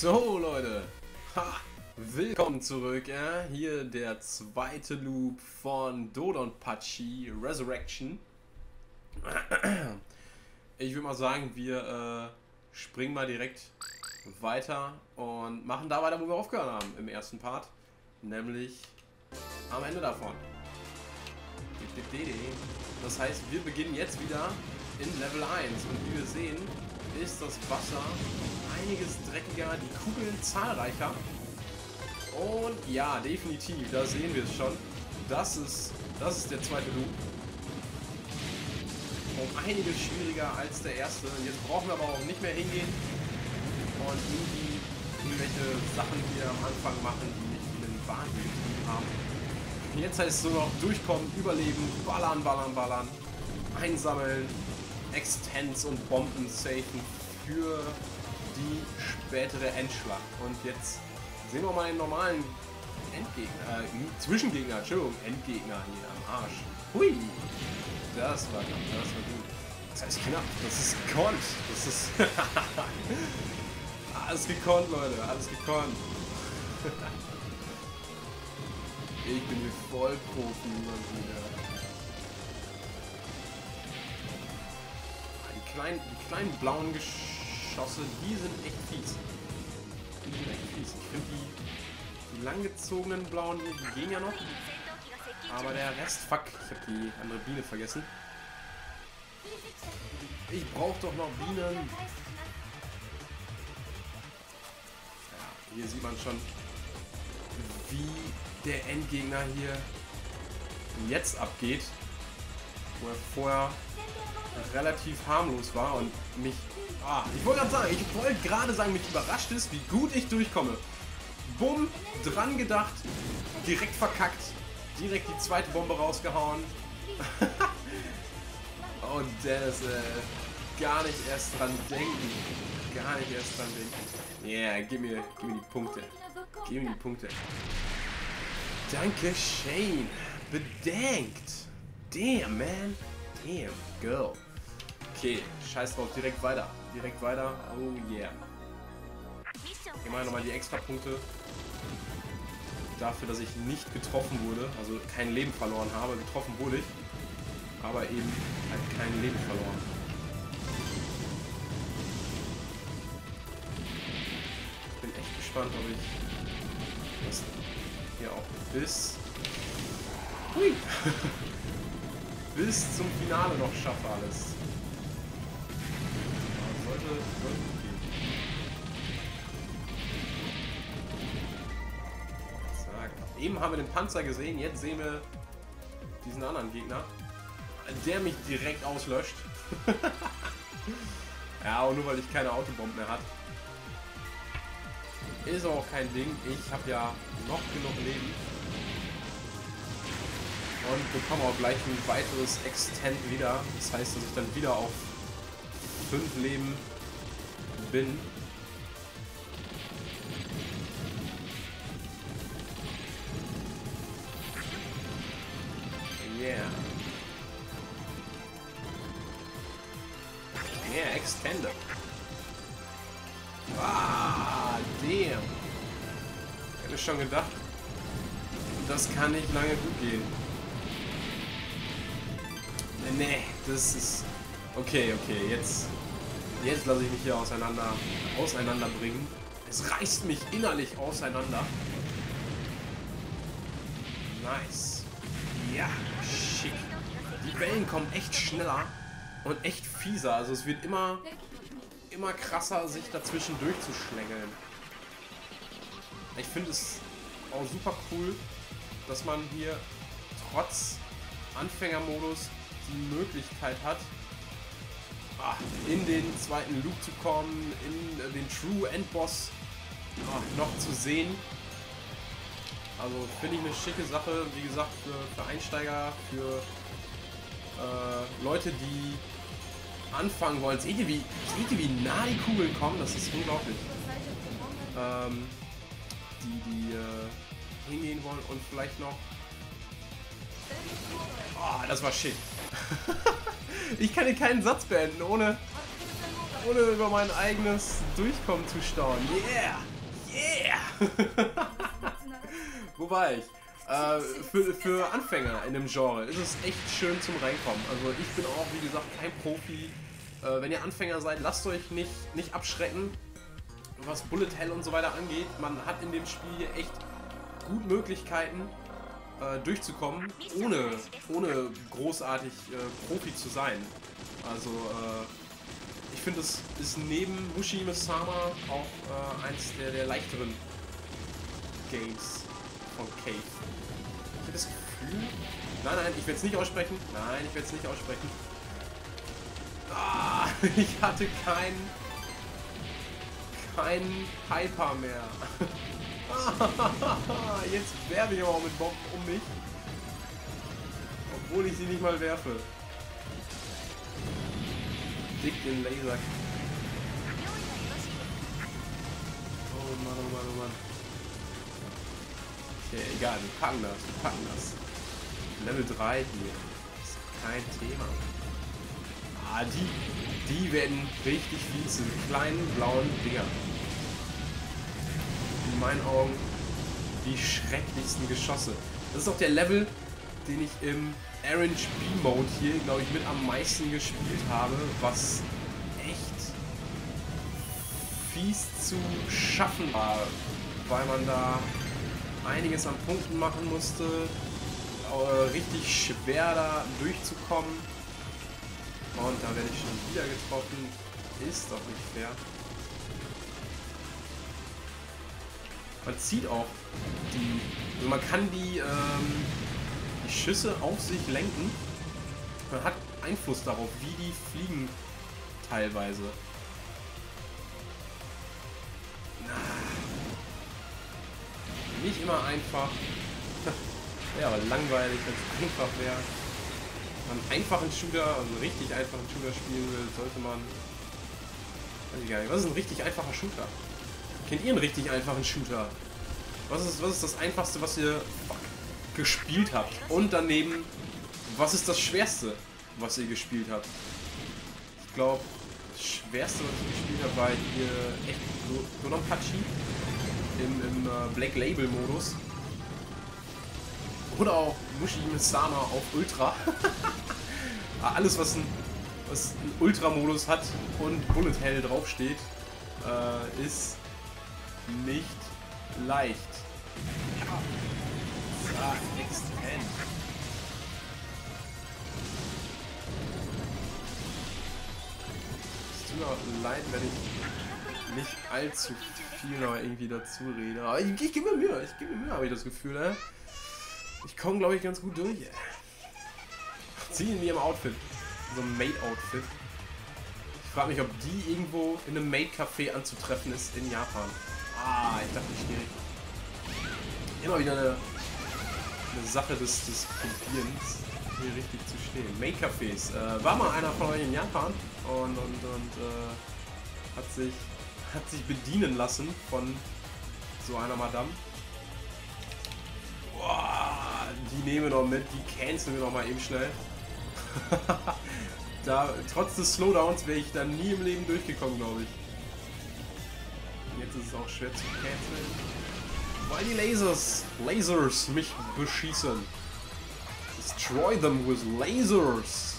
So, Leute. Ha, willkommen zurück. Ja? Hier der zweite Loop von Dodon Pachi Resurrection. Ich würde mal sagen, wir äh, springen mal direkt weiter und machen da weiter, wo wir aufgehört haben im ersten Part. Nämlich am Ende davon. Das heißt, wir beginnen jetzt wieder in Level 1 und wie wir sehen, ist das Wasser einiges dreckiger, die Kugeln zahlreicher. Und ja, definitiv, da sehen wir es schon. Das ist, das ist der zweite Loop. Um einiges schwieriger als der erste. Jetzt brauchen wir aber auch nicht mehr hingehen und irgendwie irgendwelche Sachen hier am Anfang machen, die mich in den Wahnsinn getrieben haben. Jetzt heißt es nur noch durchkommen, überleben, ballern, ballern, ballern, einsammeln, Extends und Bomben safen für die spätere Endschlacht. Und jetzt sehen wir mal den normalen Endgegner, äh, Zwischengegner, Entschuldigung, Endgegner hier am Arsch. Hui! Das war knapp, das war gut. Das heißt knapp, das ist gekonnt. Das ist... alles gekonnt, Leute, alles gekonnt. ich bin hier voll Profi, man wieder. Kleinen, die kleinen blauen Geschosse, die sind echt fies. Die sind echt fies. Ich finde die, die langgezogenen blauen die gehen ja noch. Aber der Rest, fuck, ich habe die andere Biene vergessen. Ich brauche doch noch Bienen. Ja, hier sieht man schon, wie der Endgegner hier jetzt abgeht. Wo er vorher relativ harmlos war und mich... Ah, ich wollte gerade sagen, ich wollte gerade sagen, mich überrascht ist, wie gut ich durchkomme. Bumm, dran gedacht, direkt verkackt, direkt die zweite Bombe rausgehauen. und Dennis, äh, gar nicht erst dran denken. Gar nicht erst dran denken. Yeah, gib mir, gib mir die Punkte. Gib mir die Punkte. Danke, Shane. Bedenkt. Damn, man. Damn, girl. Okay, scheiß drauf, direkt weiter. Direkt weiter. Oh yeah. Hier mal nochmal die extra Punkte. Dafür, dass ich nicht getroffen wurde. Also kein Leben verloren habe. Getroffen wurde ich. Aber eben halt kein Leben verloren. Ich bin echt gespannt, ob ich das hier auch bis... Hui! bis zum Finale noch schaffe alles. Eben haben wir den Panzer gesehen, jetzt sehen wir diesen anderen Gegner, der mich direkt auslöscht. ja, und nur weil ich keine Autobomben mehr hat. Ist auch kein Ding. Ich habe ja noch genug Leben. Und bekomme auch gleich ein weiteres Extend wieder. Das heißt, dass ich dann wieder auf 5 Leben bin. Schon gedacht, das kann nicht lange gut gehen. Nee, das ist... Okay, okay, jetzt... Jetzt lasse ich mich hier auseinander, auseinanderbringen. Es reißt mich innerlich auseinander. Nice. Ja, schick. Die Wellen kommen echt schneller und echt fieser. Also es wird immer, immer krasser, sich dazwischen durchzuschlängeln. Ich finde es auch super cool, dass man hier trotz Anfängermodus die Möglichkeit hat, ah, in den zweiten Loop zu kommen, in den True Endboss ah, noch zu sehen. Also finde ich eine schicke Sache, wie gesagt, für, für Einsteiger, für äh, Leute, die anfangen wollen. Seht ihr, wie, seht ihr, wie nah die Kugeln kommen? Das ist unglaublich. Ähm, die, die äh, hingehen wollen und vielleicht noch... Oh, das war shit. ich kann hier keinen Satz beenden, ohne, ohne über mein eigenes Durchkommen zu staunen. Yeah! Yeah! Wobei ich, äh, für, für Anfänger in dem Genre ist es echt schön zum Reinkommen. Also ich bin auch, wie gesagt, kein Profi. Äh, wenn ihr Anfänger seid, lasst euch nicht, nicht abschrecken, was Bullet Hell und so weiter angeht. Man hat in dem Spiel echt gut Möglichkeiten äh, durchzukommen, ohne, ohne großartig äh, Profi zu sein. Also äh, ich finde, es ist neben Mushi Misama auch äh, eins der, der leichteren Games von Cave. Ich habe das Gefühl... Nein, nein, ich werde es nicht aussprechen. Nein, ich werde es nicht aussprechen. Ah, ich hatte keinen keinen Hyper mehr. Jetzt werfe ich aber mit Bob um mich. Obwohl ich sie nicht mal werfe. Dick den Laser. Oh Mann, oh Mann, oh Mann. Okay, egal, wir packen das, wir packen das. Level 3 hier. Ist kein Thema. Ah, die, die werden richtig fies, diese kleinen blauen Dinger in meinen Augen die schrecklichsten Geschosse. Das ist auch der Level, den ich im RNGB-Mode hier, glaube ich, mit am meisten gespielt habe, was echt fies zu schaffen war, weil man da einiges an Punkten machen musste, äh, richtig schwer da durchzukommen. Und da werde ich schon wieder getroffen. Ist doch nicht fair. Man zieht auch die, also man kann die, ähm, die Schüsse auf sich lenken. Man hat Einfluss darauf, wie die fliegen teilweise. Nicht immer einfach. ja, aber langweilig, wenn es einfach wäre. Wenn man einen einfachen Shooter, also einen richtig einfachen Shooter spielen will, sollte man... Weiß ich gar nicht, was ist ein richtig einfacher Shooter? Kennt ihr einen richtig einfachen Shooter? Was ist, was ist das Einfachste, was ihr gespielt habt? Und daneben, was ist das Schwerste, was ihr gespielt habt? Ich glaube, das Schwerste, was ich gespielt habe, war hier echt Dononpachi im, im äh, Black Label Modus. Oder auch Mushi Misama auf Ultra. Ah, alles, was ein, was ein Ultra-Modus hat und Bullet Hell draufsteht, äh, ist nicht leicht. So, extend. Es tut mir leid, wenn ich nicht allzu viel noch irgendwie dazu rede. Aber ich, ich gebe mir Mühe, ich gebe mir Mühe, habe ich das Gefühl, ne? Ich komme, glaube ich, ganz gut durch. Sie in ihrem Outfit. So ein Maid-Outfit. Ich frage mich, ob die irgendwo in einem Maid-Café anzutreffen ist in Japan. Ah, ich dachte, ich stehe immer wieder eine, eine Sache des, des Probierens, hier richtig zu stehen. Make-Cafés. Äh, war mal einer von euch in Japan und, und, und äh, hat, sich, hat sich bedienen lassen von so einer Madame. Boah, die nehmen wir noch mit, die canceln wir noch mal eben schnell. da, trotz des Slowdowns wäre ich da nie im Leben durchgekommen, glaube ich. Jetzt ist es auch schwer zu canceln. Weil die Lasers, Lasers mich beschießen. Destroy them with Lasers.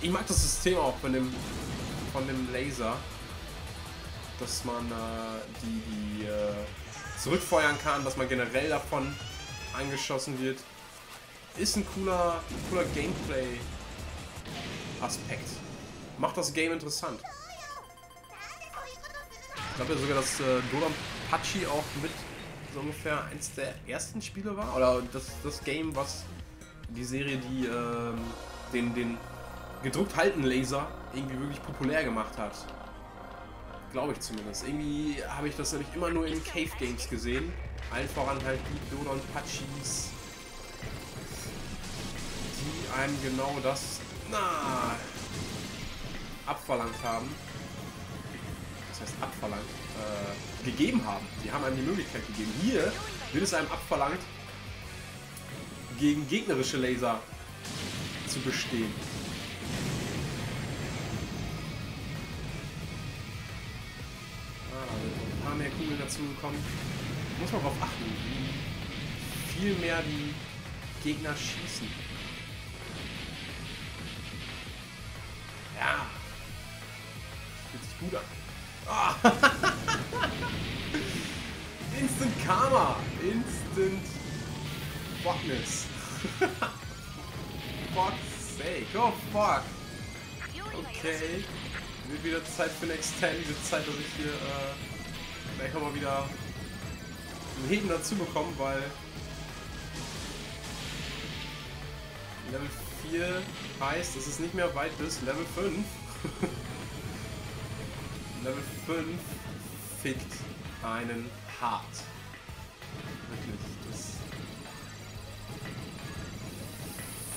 Ich mag das System auch von dem, von dem Laser. Dass man äh, die, die äh, zurückfeuern kann, dass man generell davon angeschossen wird. Ist ein cooler, cooler Gameplay-Aspekt. Macht das Game interessant. Ich glaube ja sogar, dass äh, Dodon Pachi auch mit so ungefähr eins der ersten Spiele war. Oder das, das Game, was die Serie, die ähm, den, den gedruckt halten Laser irgendwie wirklich populär gemacht hat. Glaube ich zumindest. Irgendwie habe ich das nämlich immer nur in Cave Games gesehen. Allen voran halt die Dodon Pachis, die einem genau das na, abverlangt haben das heißt abverlangt, äh, gegeben haben. Die haben einem die Möglichkeit gegeben. Hier wird es einem abverlangt, gegen gegnerische Laser zu bestehen. Ah, ein paar mehr Kugeln dazu gekommen. Muss man darauf achten, wie viel mehr die Gegner schießen. Ja. Fühlt sich gut an. Fuckness. Fuck's sake. Oh fuck. Okay. Wird wieder Zeit für ein Extend. Wird Zeit, dass ich hier äh, gleich nochmal wieder ein Heben dazu bekomme, weil Level 4 heißt, es nicht mehr weit bis Level 5. Level 5 fickt einen hart.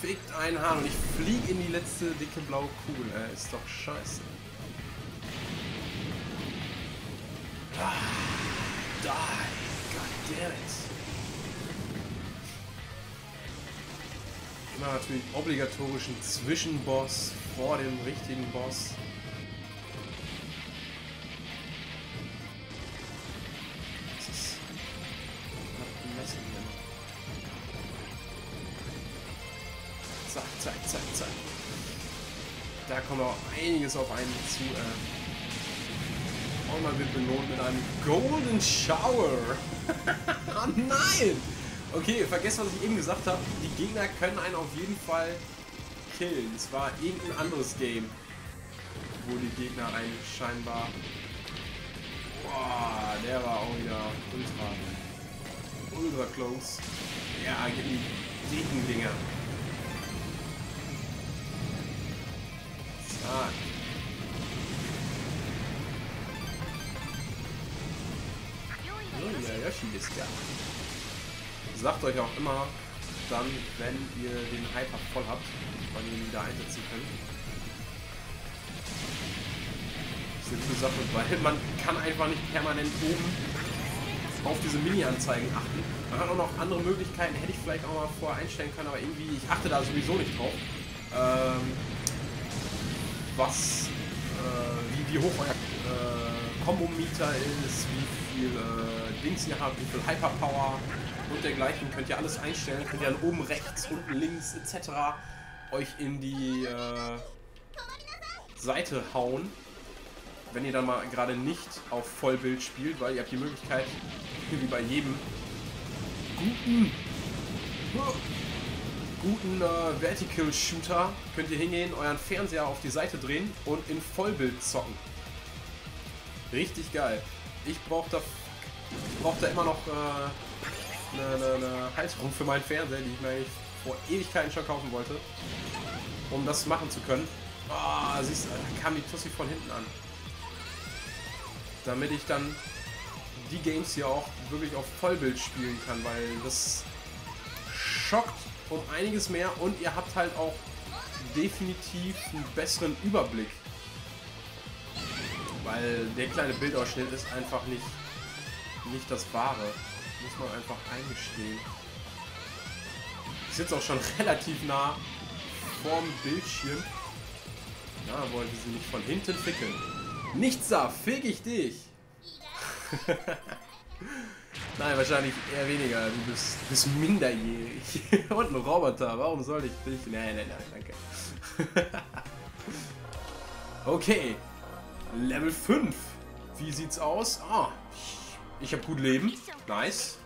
Fickt einen hart und ich fliege in die letzte dicke blaue Kugel. Äh, ist doch scheiße. Ah, die. God damn it. Immer natürlich obligatorischen Zwischenboss vor dem richtigen Boss. Zack, zack. Da kommt auch einiges auf einen zu. Äh und man wird belohnt mit einem Golden Shower. oh nein! Okay, vergesst, was ich eben gesagt habe. Die Gegner können einen auf jeden Fall killen. Es war irgendein anderes Game, wo die Gegner einen scheinbar... Boah, der war auch wieder ultra... Ultra close. Ja, die dicken Dinger. Zack. ja, Yoshi ist ja. Sagt euch auch immer dann, wenn ihr den Hyper voll habt, wann ihr ihn wieder einsetzen könnt. Gute Sache, weil man kann einfach nicht permanent oben auf diese Mini-Anzeigen achten. Man hat auch noch andere Möglichkeiten, hätte ich vielleicht auch mal vorher einstellen können, aber irgendwie, ich achte da sowieso nicht drauf. Ähm, was, äh, wie, wie hoch euer äh, Kombo-Meter ist, wie viel äh, Dings ihr habt, wie viel Hyperpower und dergleichen. Könnt ihr alles einstellen. Könnt ihr oben rechts, unten links etc. euch in die äh, Seite hauen. Wenn ihr dann mal gerade nicht auf Vollbild spielt, weil ihr habt die Möglichkeit, wie bei jedem guten guten äh, Vertical Shooter könnt ihr hingehen, euren Fernseher auf die Seite drehen und in Vollbild zocken. Richtig geil. Ich brauche da, brauch da immer noch äh, eine, eine, eine Halterung für meinen Fernseher, die ich mir vor Ewigkeiten schon kaufen wollte, um das machen zu können. Oh, siehst du, da kam die Tussi von hinten an. Damit ich dann die Games hier auch wirklich auf Vollbild spielen kann, weil das schockt um einiges mehr und ihr habt halt auch definitiv einen besseren Überblick. Weil der kleine Bildausschnitt ist einfach nicht, nicht das Wahre. Muss man einfach eingestehen. Ich sitze auch schon relativ nah vorm Bildschirm. Na, wollte sie mich von hinten fickeln. Nichts da, fick ich dich! Nein, wahrscheinlich eher weniger. Du bist, bist minderjährig. Und ein Roboter. Warum soll ich dich... Nein, nein, nein, danke. okay. Level 5. Wie sieht's aus? Ah, ich habe gut Leben. Nice.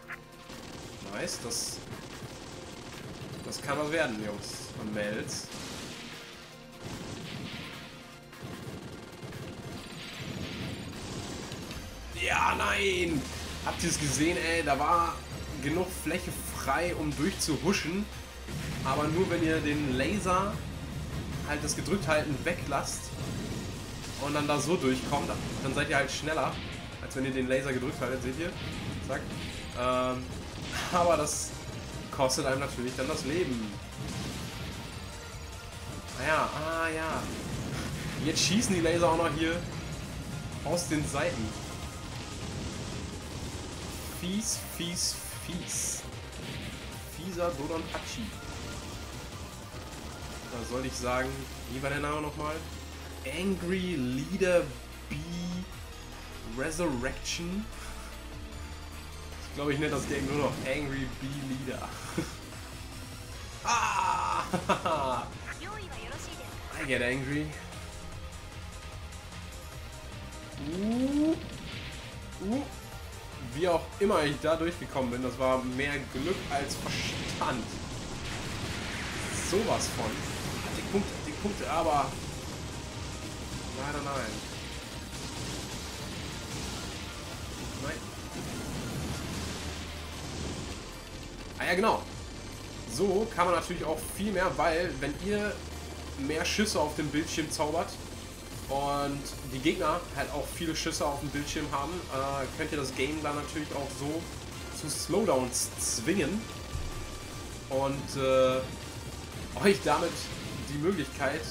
Nice, das... Das kann was werden, Jungs und Mädels. Ja, nein! Habt ihr es gesehen, ey? Da war genug Fläche frei, um durchzuhuschen. Aber nur wenn ihr den Laser halt das gedrückt halten weglasst und dann da so durchkommt, dann seid ihr halt schneller, als wenn ihr den Laser gedrückt haltet, seht ihr? Zack. Ähm, aber das kostet einem natürlich dann das Leben. Ah ja, ah ja. Jetzt schießen die Laser auch noch hier aus den Seiten fies, fies, fies. Fieser Dodonpachi. Da soll ich sagen, wie war der Name nochmal? Angry Leader B Resurrection. Ich glaube, ich nenne das Game nur noch Angry Bee Leader. ah! I get angry. Uh, uh. Wie auch immer ich da durchgekommen bin, das war mehr Glück als Verstand. Sowas von. Die Punkte, die Punkte, aber leider nein. Nein. Ah ja, genau. So kann man natürlich auch viel mehr, weil wenn ihr mehr Schüsse auf dem Bildschirm zaubert und die Gegner halt auch viele Schüsse auf dem Bildschirm haben, äh, könnt ihr das Game dann natürlich auch so zu Slowdowns zwingen und äh, euch damit die Möglichkeit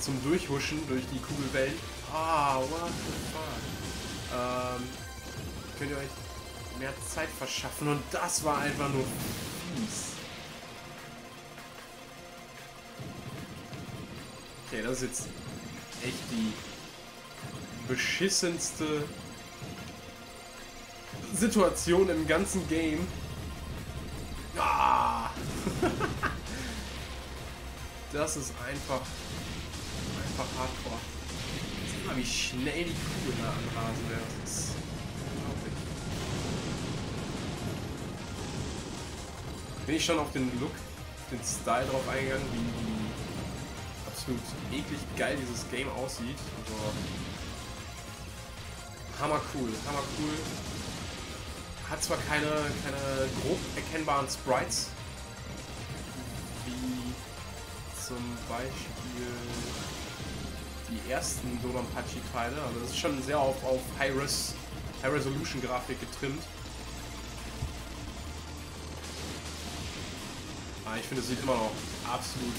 zum Durchhuschen durch die Kugelwelt. Ah, what the fuck. Ähm, könnt ihr euch mehr Zeit verschaffen und das war einfach nur fies. Okay, das ist jetzt echt die beschissenste Situation im ganzen Game. Ah! das ist einfach einfach hardcore. Sieh mal, wie schnell die Kugel da anrasen wäre. Das ist unglaublich. Bin ich schon auf den Look, den Style drauf eingegangen, wie absolut eklig geil dieses Game aussieht. Also, hammer cool, hammer cool. Hat zwar keine, keine grob erkennbaren Sprites, wie zum Beispiel die ersten Dodonpachi-Teile, also das ist schon sehr auf, auf High-Res, High-Resolution-Grafik getrimmt. Aber ah, ich finde, es sieht immer noch absolut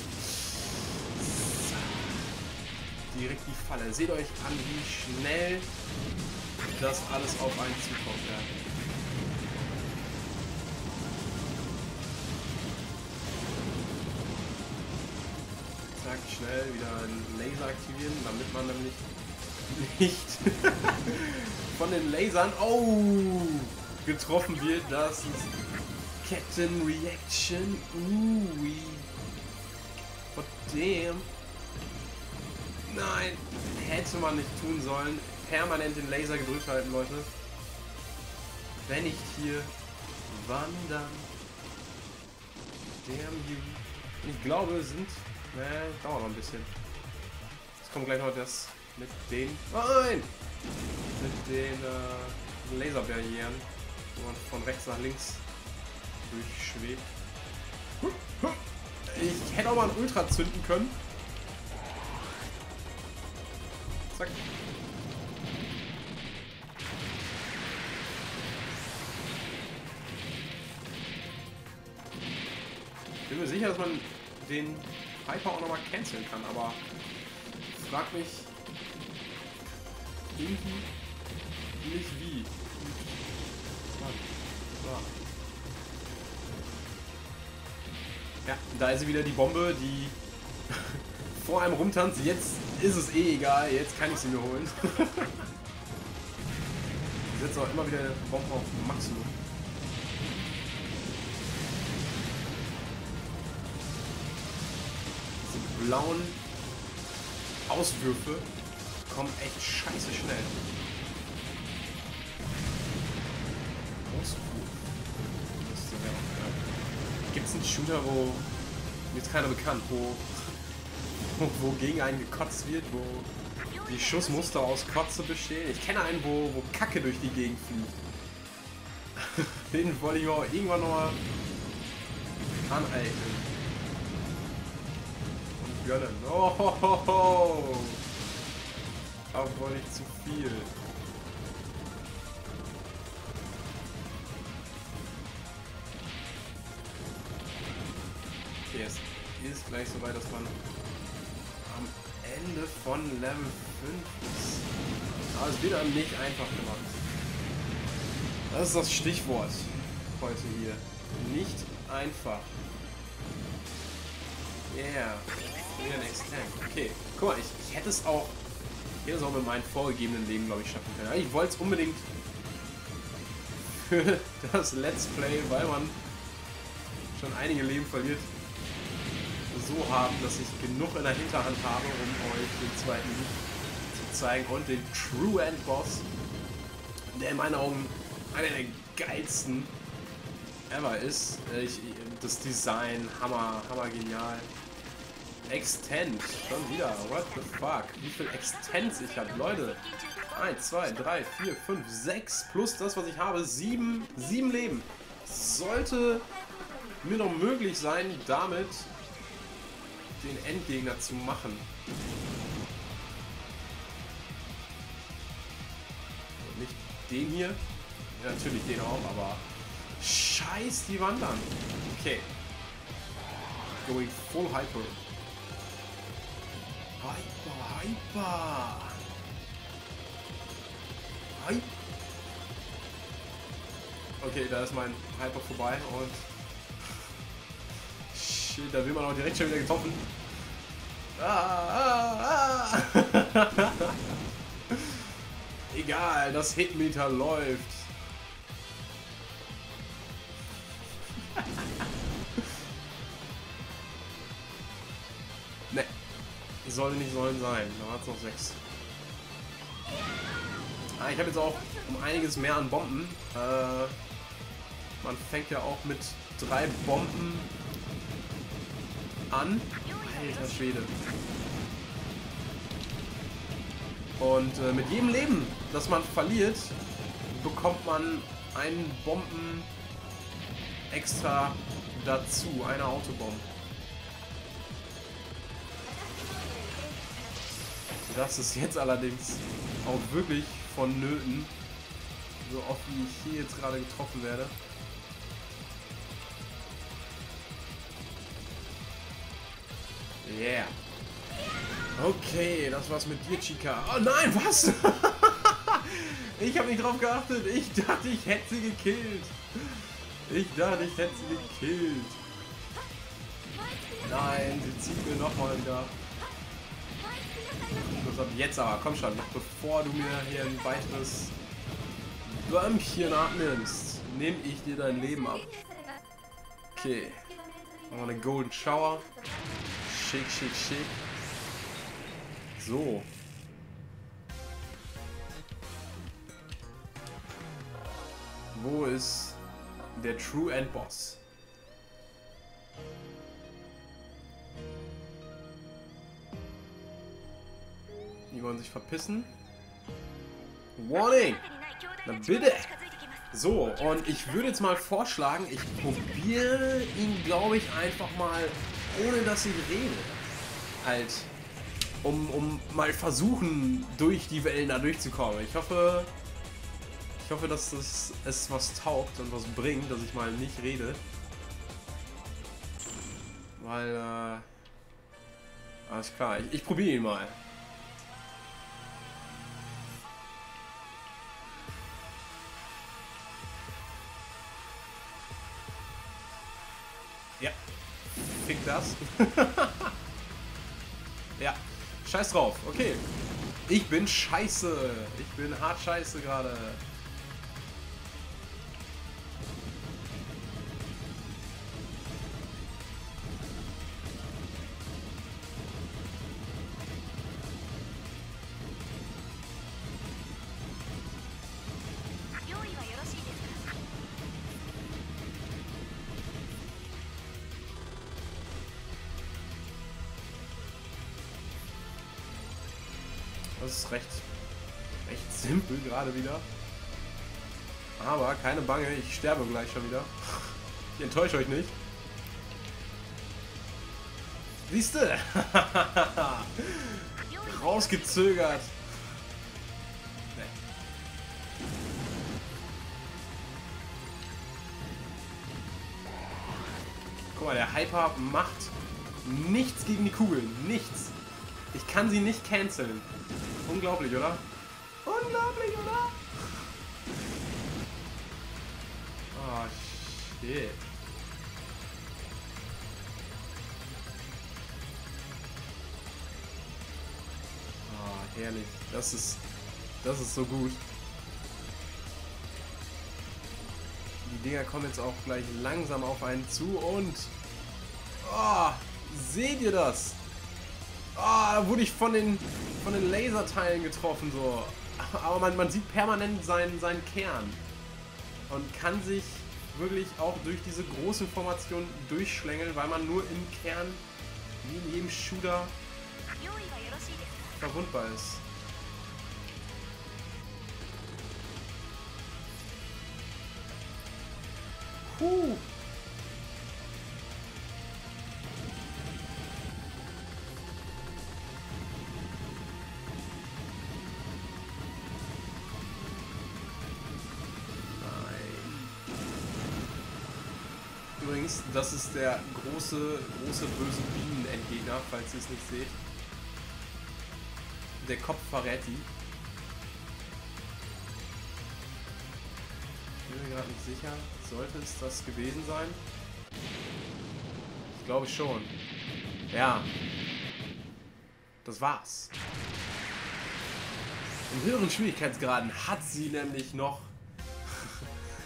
direkt die Falle. Seht euch an, wie schnell das alles auf einen zukommt. Ja. Zack, schnell wieder einen Laser aktivieren, damit man nämlich nicht von den Lasern oh, getroffen wird. Das ist Kettenreaction. Uh, damn. Nein, hätte man nicht tun sollen. Permanent den Laser gedrückt halten, Leute. Wenn nicht hier, wann dann? Damn you. Ich glaube, wir sind... Ne, dauert noch ein bisschen. Jetzt kommt gleich noch das mit den... Nein! Mit den äh, Laserbarrieren, wo man von rechts nach links durchschwebt. Ich hätte auch mal ein Ultra zünden können. Zack. Bin mir sicher, dass man den Hyper auch nochmal canceln kann, aber frag mich irgendwie nicht wie. Ja, da ist wieder die Bombe, die vor einem rumtanzt. Jetzt ist es eh egal, jetzt kann ich sie mir holen. ich setze auch immer wieder Bomben auf Maximum. Blauen Auswürfe kommen echt scheiße schnell. Gibt es einen Shooter, wo mir ist keiner bekannt, wo wo gegen einen gekotzt wird, wo die Schussmuster aus Kotze bestehen. Ich kenne einen, wo, wo Kacke durch die Gegend fliegt. Den wollte ich auch irgendwann nochmal aneignen. Gönnen. Oh, ho, ho, nicht zu viel. Okay, es ist gleich so weit, dass man Ende von Level 5 ist. Aber es wird einem nicht einfach gemacht. Das ist das Stichwort heute hier. Nicht einfach. Yeah. Wieder next tank. Okay, guck mal, ich, ich hätte es auch. Ich hätte es auch mit meinem vorgegebenen Leben, glaube ich, schaffen können. Ich wollte es unbedingt für das Let's Play, weil man schon einige Leben verliert, so haben, dass ich genug in der Hinterhand habe, um euch den zweiten zu zeigen und den True End Boss, der in meinen Augen einer der geilsten ever ist. Ich, das Design, hammer, hammer genial. Extend, schon wieder, what the fuck, wie viel Extends ich habe, Leute. 1, 2, 3, 4, 5, 6 plus das, was ich habe, 7, 7 Leben. Sollte mir noch möglich sein, damit den Endgegner zu machen. Nicht den hier, ja, natürlich den auch, aber scheiß die Wand an. Okay. Going full hyper. Hyper, hyper. Hyper. Okay, da ist mein Hyper vorbei und Shit, da will man auch direkt schon wieder getroffen. Ah, ah, ah. Egal, das Hitmeter läuft. Soll nicht sollen sein. Da hat es noch sechs. Ah, ich habe jetzt auch um einiges mehr an Bomben. Äh, man fängt ja auch mit drei Bomben an. Alter Schwede. Und äh, mit jedem Leben, das man verliert, bekommt man einen Bomben extra dazu, eine Autobomb. Das ist jetzt allerdings auch wirklich vonnöten, so oft wie ich hier jetzt gerade getroffen werde. Yeah. Okay, das war's mit dir, Chica. Oh nein, was? ich habe nicht drauf geachtet. Ich dachte, ich hätte sie gekillt. Ich dachte, ich hätte sie gekillt. Nein, sie zieht mir nochmal wieder. Ab jetzt aber, komm schon, bevor du mir hier ein weiteres Bömmchen abnimmst, nehme ich dir dein Leben ab. Okay. Machen wir eine Golden Shower. Schick, schick, schick. So. Wo ist der True End Boss? Wollen sich verpissen. Warning! Na bitte! So, und ich würde jetzt mal vorschlagen, ich probiere ihn, glaube ich, einfach mal ohne dass ich rede. Halt, um, um mal versuchen, durch die Wellen da durchzukommen. Ich hoffe, ich hoffe, dass das es was taugt und was bringt, dass ich mal nicht rede. Weil, äh, alles klar, ich, ich probiere ihn mal. Fick das. ja, scheiß drauf. Okay. Ich bin scheiße. Ich bin hart scheiße gerade. Recht, recht simpel gerade wieder. Aber keine Bange, ich sterbe gleich schon wieder. Ich enttäusche euch nicht. Siehst du? Rausgezögert. Guck mal, der Hyper macht nichts gegen die Kugeln. Nichts. Ich kann sie nicht canceln. Unglaublich, oder? Unglaublich, oder? Oh, shit. Oh, herrlich. Das ist... Das ist so gut. Die Dinger kommen jetzt auch gleich langsam auf einen zu und... Oh, seht ihr das? Oh, da wurde ich von den, von den Laserteilen getroffen, so. Aber man, man sieht permanent seinen, seinen Kern. Und kann sich wirklich auch durch diese große Formation durchschlängeln, weil man nur im Kern, wie in jedem Shooter, verwundbar ist. Puh. Das ist der große, große böse Bienenentgegner, falls ihr es nicht seht. Der Kopf verrät. Ich bin mir gerade nicht sicher. Sollte es das gewesen sein? Ich glaube schon. Ja. Das war's. In höheren Schwierigkeitsgraden hat sie nämlich noch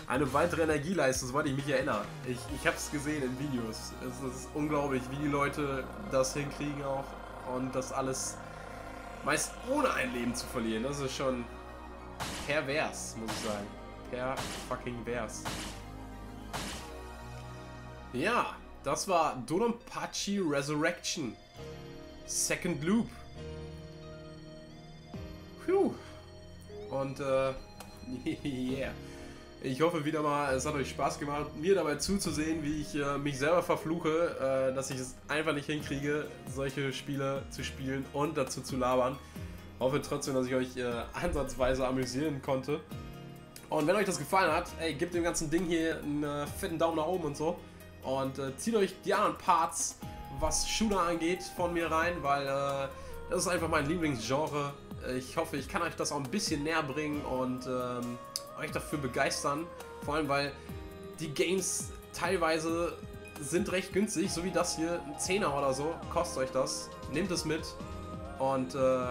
eine weitere Energieleistung, soweit ich mich erinnere. Ich, ich habe es gesehen in Videos. Es ist unglaublich, wie die Leute das hinkriegen auch. Und das alles meist ohne ein Leben zu verlieren. Das ist schon pervers, muss ich sagen. Per fucking vers. Ja, das war Donpachi Resurrection. Second Loop. Puh. Und, äh, yeah. Ich hoffe wieder mal, es hat euch Spaß gemacht, mir dabei zuzusehen, wie ich äh, mich selber verfluche, äh, dass ich es einfach nicht hinkriege, solche Spiele zu spielen und dazu zu labern. Hoffe trotzdem, dass ich euch äh, ansatzweise amüsieren konnte. Und wenn euch das gefallen hat, ey, gebt dem ganzen Ding hier einen äh, fetten Daumen nach oben und so. Und äh, zieht euch die anderen Parts, was Shooter angeht, von mir rein, weil äh, das ist einfach mein Lieblingsgenre. Ich hoffe, ich kann euch das auch ein bisschen näher bringen und ähm, euch dafür begeistern. Vor allem, weil die Games teilweise sind recht günstig, so wie das hier, ein Zehner oder so, kostet euch das. Nehmt es mit und äh,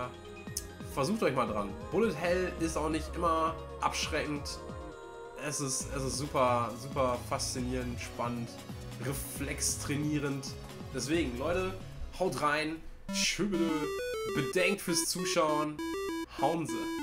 versucht euch mal dran. Bullet Hell ist auch nicht immer abschreckend. Es ist, es ist super, super faszinierend, spannend, reflextrainierend. Deswegen, Leute, haut rein, schübbele, bedenkt fürs Zuschauen, hauen Sie.